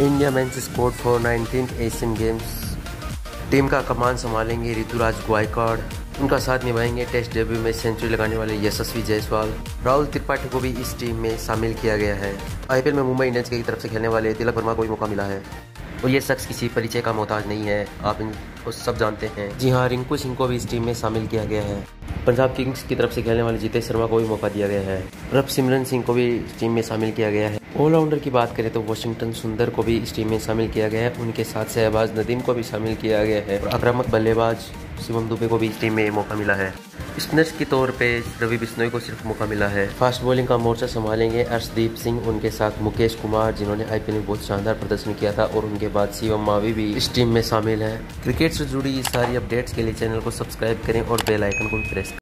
India men's sport for nineteen Asian Games. Team का कमान संभालेंगे ऋतुराज गायकवाड़ उनका साथ निभाएँगे टेस्ट डेब्यू में सेंचुरी लगाने वाले यशस्वी जायसवाल। राहुल त्रिपाठी को भी इस टीम में शामिल किया गया है। आईपीएल में मुंबई इंडियंस की तरफ़ से खेलने वाले तिलक वर्मा को भी मौका मिला है। और ये शख्स किसी परिचय का मोहताज नहीं है। आप इनको सब जानते हैं। जी हाँ रिंकू सिंह को भी इस टीम में शामिल किया गया है। पंजाब किंग्स की तरफ़ से खेलने वाले जितेश शर्मा को भी मौका दिया गया है। रब सिमरन सिंह को भी इस टीम में शामिल किया गया है। ऑलराउंडर की बात करें तो वॉशिंगटन सुंदर को भी इस टीम में शामिल किया गया है। उनके साथ शहबाज नदीम को भी शामिल किया गया है। और आक्रामक बल्लेबाज शिवम दुबे को भी इस टीम में मौका मिला है। स्पिनर्स के तौर पे रवि बिश्नोई को सिर्फ़ मौका मिला है। फास्ट बॉलिंग का मोर्चा संभालेंगे अर्शदीप सिंह, उनके साथ मुकेश कुमार, जिन्होंने आईपीएल में बहुत शानदार प्रदर्शन किया था, और उनके बाद शिवम मावी भी इस टीम में शामिल है। क्रिकेट से जुड़ी सारी अपडेट्स के लिए चैनल को सब्सक्राइब करें और बेलाइकन को प्रेस